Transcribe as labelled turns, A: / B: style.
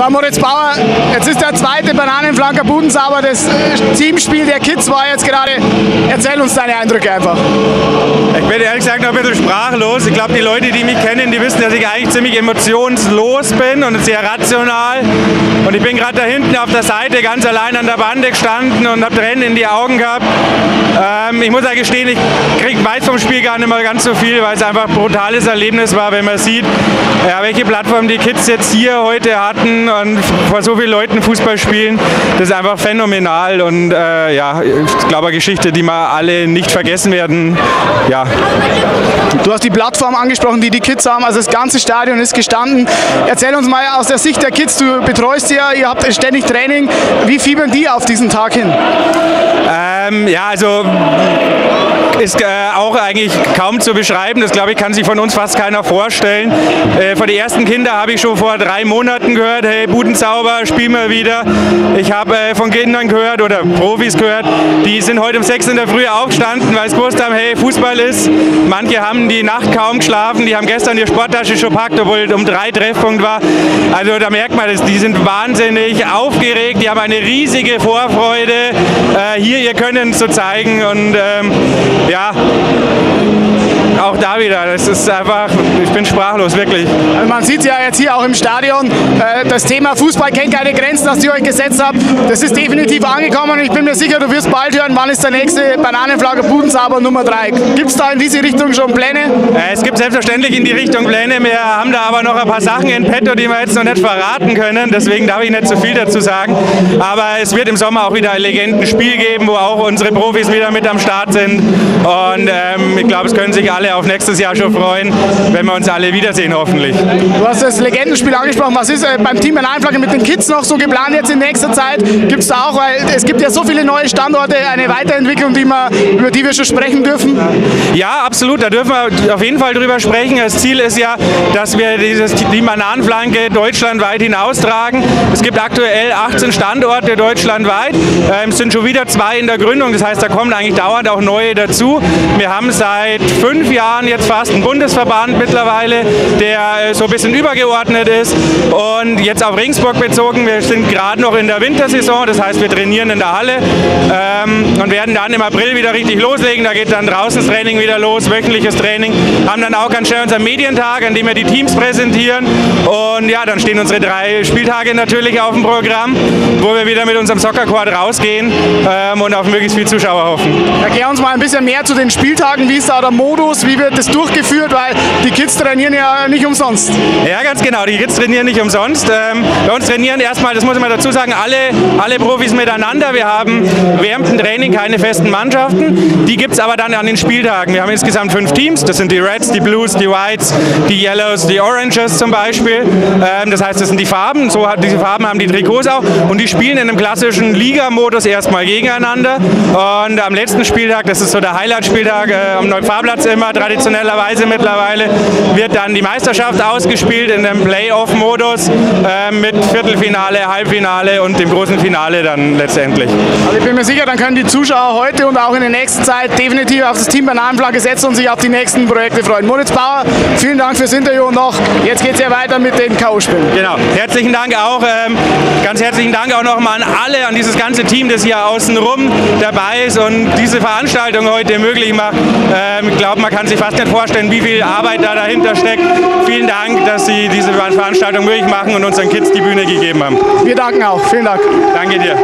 A: So, Moritz Bauer, jetzt ist der zweite Bananenflanker Budensauber. Das Teamspiel der Kids war jetzt gerade. Erzähl uns deine Eindrücke einfach.
B: Ich bin ehrlich gesagt noch ein bisschen sprachlos. Ich glaube, die Leute, die mich kennen, die wissen, dass ich eigentlich ziemlich emotionslos bin und sehr rational. Und ich bin gerade da hinten auf der Seite ganz allein an der Bande gestanden und habe Tränen in die Augen gehabt. Ähm, ich muss ja gestehen, ich krieg, weiß vom Spiel gar nicht mehr ganz so viel, weil es einfach ein brutales Erlebnis war, wenn man sieht, ja, welche Plattform die Kids jetzt hier heute hatten und vor so vielen Leuten Fußball spielen. Das ist einfach phänomenal und äh, ja, ich glaube, eine Geschichte, die wir alle nicht vergessen werden. Ja.
A: Du hast die Plattform angesprochen, die die Kids haben. Also das ganze Stadion ist gestanden. Erzähl uns mal aus der Sicht der Kids. Du betreust sie ja, ihr habt ständig Training. Wie fiebern die auf diesen Tag hin?
B: Ähm, ja, also ist äh, auch eigentlich kaum zu beschreiben. Das glaube ich kann sich von uns fast keiner vorstellen. Äh, von den ersten Kinder habe ich schon vor drei Monaten gehört, hey Budenzauber, spiel mal wieder. Ich habe äh, von Kindern gehört oder Profis gehört, die sind heute um sechs in der Früh aufgestanden, weil sie gewusst haben, hey Fußball ist. Manche haben die Nacht kaum geschlafen, die haben gestern ihre Sporttasche schon packt, obwohl um drei Treffpunkt war. Also da merkt man, die sind wahnsinnig aufgeregt, die haben eine riesige Vorfreude, äh, hier ihr Können zu zeigen und ähm, ja, auch da wieder, das ist einfach, ich bin sprachlos, wirklich.
A: Also man sieht ja jetzt hier auch im Stadion, äh, das Thema Fußball kennt keine Grenzen, das ihr euch gesetzt habt. Das ist definitiv angekommen und ich bin mir sicher, du wirst bald hören, wann ist der nächste Bananenflagge Budensauber Nummer 3. Gibt es da in diese Richtung schon Pläne?
B: Es gibt selbstverständlich in die Richtung Pläne, wir haben da aber noch ein paar Sachen in petto, die wir jetzt noch nicht verraten können, deswegen darf ich nicht zu so viel dazu sagen. Aber es wird im Sommer auch wieder ein Legendenspiel geben, wo auch unsere Profis wieder mit am Start sind und ähm, ich glaube, es können sich alle auf nächstes Jahr schon freuen, wenn wir uns alle wiedersehen, hoffentlich.
A: Du hast das Legendenspiel angesprochen. Was ist äh, beim Team Bananenflagge mit den Kids noch so geplant jetzt in nächster Zeit? Gibt es da auch, weil es gibt ja so viele neue Standorte, eine Weiterentwicklung, die wir, über die wir schon sprechen dürfen?
B: Ja, absolut. Da dürfen wir auf jeden Fall drüber sprechen. Das Ziel ist ja, dass wir dieses Team Bananenflanke deutschlandweit hinaustragen. Es gibt aktuell 18 Standorte deutschlandweit. Ähm, es sind schon wieder zwei in der Gründung. Das heißt, da kommen eigentlich dauernd auch neue dazu. Wir haben seit fünf Jahren jetzt fast einen Bundesverband mittlerweile, der so ein bisschen übergeordnet ist. Und jetzt auf Ringsburg bezogen, wir sind gerade noch in der Wintersaison, das heißt, wir trainieren in der Halle ähm, und werden dann im April wieder richtig loslegen. Da geht dann draußen das Training wieder los, wöchentliches Training. Haben dann auch ganz schnell unseren Medientag, an dem wir die Teams präsentieren. Und ja, dann stehen unsere drei Spieltage natürlich auf dem Programm, wo wir wieder mit unserem Soccerquad rausgehen ähm, und auf möglichst viel Zuschauer hoffen.
A: Erklär uns mal ein bisschen mehr zu den Spieltagen. Wie ist da der Modus? Wie wird das durchgeführt? Weil die Kids trainieren ja nicht umsonst.
B: Ja, ganz genau. Die Kids trainieren nicht umsonst. Ähm, bei uns trainieren erstmal, das muss ich mal dazu sagen, alle, alle Profis miteinander. Wir haben während dem Training keine festen Mannschaften. Die gibt es aber dann an den Spieltagen. Wir haben insgesamt fünf Teams. Das sind die Reds, die Blues, die Whites, die Yellows, die Oranges zum Beispiel. Ähm, das heißt, das sind die Farben. So diese Farben haben die Trikots auch. Und die spielen in einem klassischen Ligamodus erstmal gegeneinander. Und am letzten Spieltag, das ist so der Highlight-Spieltag äh, am Neufahrplatz immer traditionellerweise mittlerweile, wird dann die Meisterschaft ausgespielt in einem Playoff-Modus äh, mit Viertelfinale, Halbfinale und dem großen Finale dann letztendlich.
A: Also ich bin mir sicher, dann können die Zuschauer heute und auch in der nächsten Zeit definitiv auf das Team Bananenflagge setzen und sich auf die nächsten Projekte freuen. Moritz Bauer, vielen Dank fürs Interview und noch. Jetzt geht es ja weiter mit den K.O.-Spielen.
B: Genau. Herzlichen Dank auch, ähm, ganz herzlichen Dank auch nochmal an alle, an dieses ganze Team, das hier außenrum dabei ist und diese Veranstaltung heute möglich macht. Ähm, ich glaube, man kann sich fast nicht vorstellen, wie viel Arbeit da dahinter steckt. Vielen Dank, dass Sie diese Veranstaltung möglich machen und unseren Kids die Bühne gegeben haben.
A: Wir danken auch. Vielen Dank.
B: Danke dir.